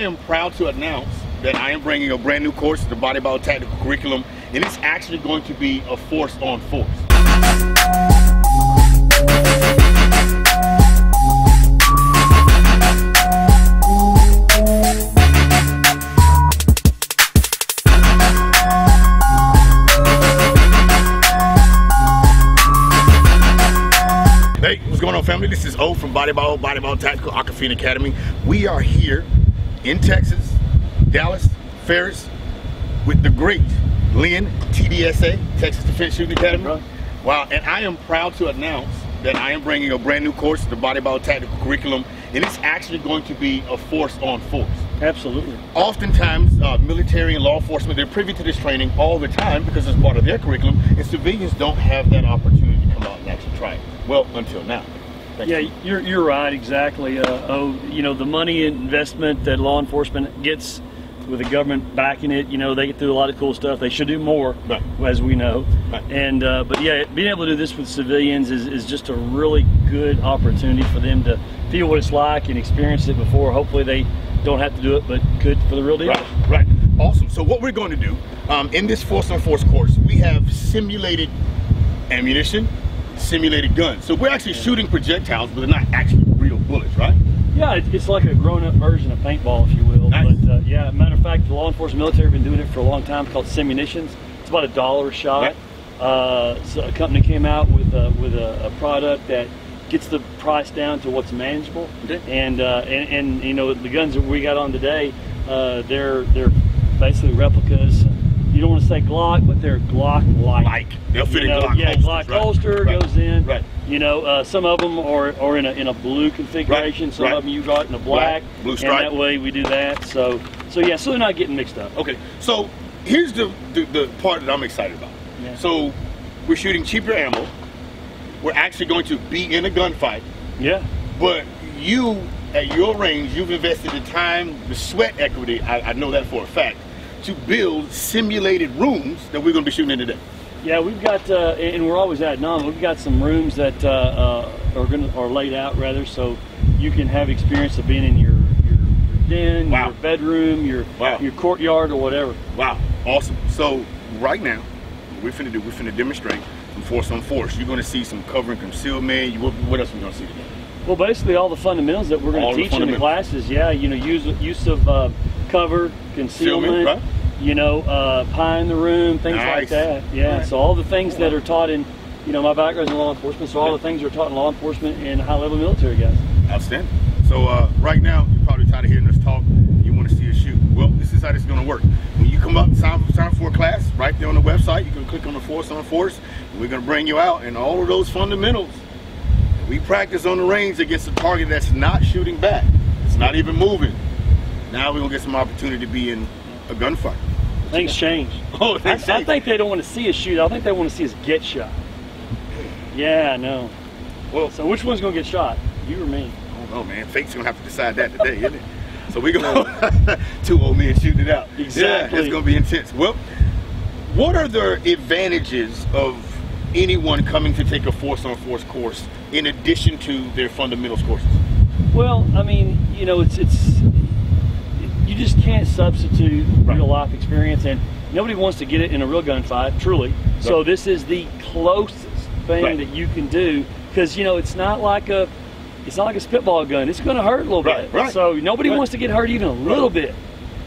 I am proud to announce that I am bringing a brand new course, to the Body By O Tactical Curriculum, and it's actually going to be a force on force. Hey, what's going on, family? This is O from Body By O, Body By O Tactical Aquafina Academy. We are here in Texas, Dallas, Ferris, with the great Lynn TDSA, Texas Defense Shooting Academy. Wow, and I am proud to announce that I am bringing a brand new course, the Body By O Tactical Curriculum, and it's actually going to be a force on force. Absolutely. Oftentimes, uh, military and law enforcement, they're privy to this training all the time because it's part of their curriculum, and civilians don't have that opportunity to come out and actually try it. Well, until now. Thank Yeah, you. you're you're right. Exactly. Uh, oh, you know the money and investment that law enforcement gets with the government backing it. You know they get through a lot of cool stuff. They should do more, Right. as we know. Right. And uh, but yeah, being able to do this with civilians is, is just a really good opportunity for them to feel what it's like and experience it before. Hopefully they don't have to do it, but could for the real deal. Right, right. Awesome. So what we're going to do um, in this Force on Force course, we have simulated ammunition, simulated guns. So we're actually shooting projectiles, but they're not actually real bullets, right? Yeah, it's like a grown-up version of paintball, if you will. Nice. But uh, yeah, matter of fact, the law enforcement military have been doing it for a long time. It's called simunitions. It's about a dollar a shot. Uh, so a company came out with a, with a, a product that gets the price down to what's manageable. Okay. And, uh, and and you know the guns that we got on today, uh, they're they're basically replicas. You don't want to say Glock, but they're Glock-like. Like they'll fit You in know, Glock yeah, holsters, Glock right? holster Right. goes in. Right. You know, uh, some of them are, are in a in a blue configuration. Right, Some of them you got in a black. Blue And stripe. that way we do that. So so yeah, so they're not getting mixed up. Okay. So here's the, the the part that I'm excited about. Yeah. So we're shooting cheaper ammo. We're actually going to be in a gunfight. Yeah. But you, at your range, you've invested the time, the sweat equity, I, I know that for a fact, to build simulated rooms that we're going to be shooting in today. Yeah, we've got, uh, and we're always adding on. We've got some rooms that uh, uh, are going are laid out rather, so you can have experience of being in your your, your den, Wow. your bedroom, your Wow. your courtyard, or whatever. Wow, awesome. So right now, we're finna do, we're finna demonstrate some force on force. You're going to see some cover and concealment. You, what, what else are we going to see today? Well, basically all the fundamentals that we're going the to teach in the classes. Yeah, you know, use use of uh, cover, concealment, right. you know, uh, pie in the room, things like that. Yeah. Right. So all the things that are taught in, you know, my background's in law enforcement, so all the things are taught in law enforcement and high level military guys. Outstanding. So uh, right now, you're probably tired of hearing us talk. You want to see us shoot. Well, this is how this is going to work. When you come up, sign, sign for a class, right there on the website, you can click on the Force on Force, and we're going to bring you out and all of those fundamentals. We practice on the range against a target that's not shooting back. It's not even moving. Now we're going to get some opportunity to be in a gunfight. Things change. Oh, I, thanks. I think they don't want to see us shoot. I think they want to see us get shot. Yeah, I know. Well, So which one's going to get shot? You or me? I don't know, man. Fate's gonna have to decide that today, isn't it? So we're gonna two old men shooting it out. Exactly. Yeah, it's gonna be intense. Well, what are the advantages of anyone coming to take a force on force course in addition to their fundamentals courses? Well, I mean, you know, it's it's just can't substitute Right. real life experience, and nobody wants to get it in a real gunfight, truly. So this is the closest thing Right. that you can do, because you know it's not like a it's not like a spitball gun. It's going to hurt a little Right, bit. right, So nobody right. wants to get hurt even a little bit.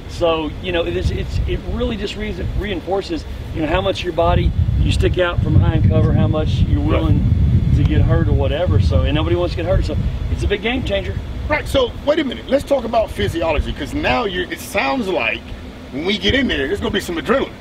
So you know, it's, it's it really just re- reinforces you know how much your body you stick out from behind cover, how much you're Right. willing to get hurt or whatever. So and nobody wants to get hurt. So it's a big game changer. Right. So wait a minute. Let's talk about physiology because now you it sounds like when we get in there, there's gonna be some adrenaline.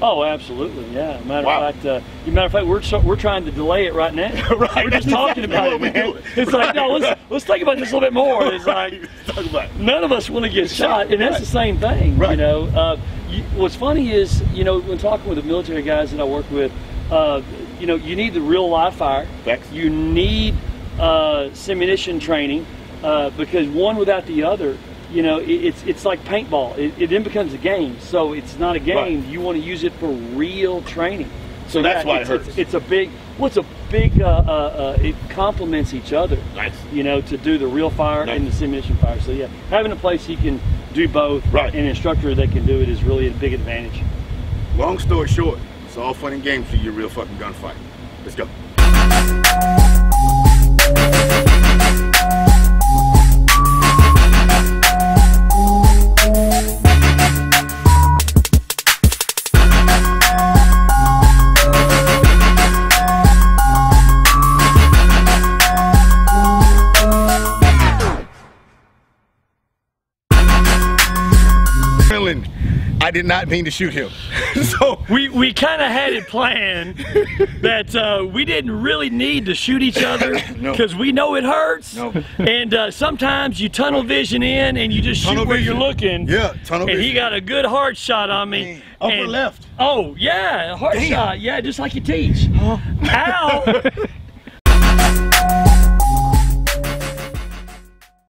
Oh, absolutely, yeah. Matter Wow. of fact, uh, matter of fact, we're so, we're trying to delay it right now. Right, We're just talking about it, man. It's like no, let's let's think about this a little bit more. It's like Let's talk about it. none of us want to get shot, and that's Right. the same thing. You know, uh, you, what's funny is you know when talking with the military guys that I work with, uh, you know, you need the real live fire. Facts. You need uh, simunition training uh, because one without the other. You know, it, it's it's like paintball. It, it then becomes a game. So it's not a game. Right. You want to use it for real training. So that's why it it's, hurts. It's, it's a big. Well, a big. Uh, uh, uh, it complements each other. Nice. You know, to do the real fire Nice. and the simulation fire. So yeah, having a place you can do both. Right. And an instructor that can do it is really a big advantage. Long story short, all fun and games till you're real fucking gunfight. Let's go. I did not mean to shoot him. so We, we kind of had it planned that uh, we didn't really need to shoot each other No. because we know it hurts. No. And uh, sometimes you tunnel vision in and you just shoot Tunnel where vision. you're looking. Yeah, tunnel And he got a good hard shot on me. Upper And- left. Oh yeah, hard Damn. shot. Yeah, just like you teach. Ow!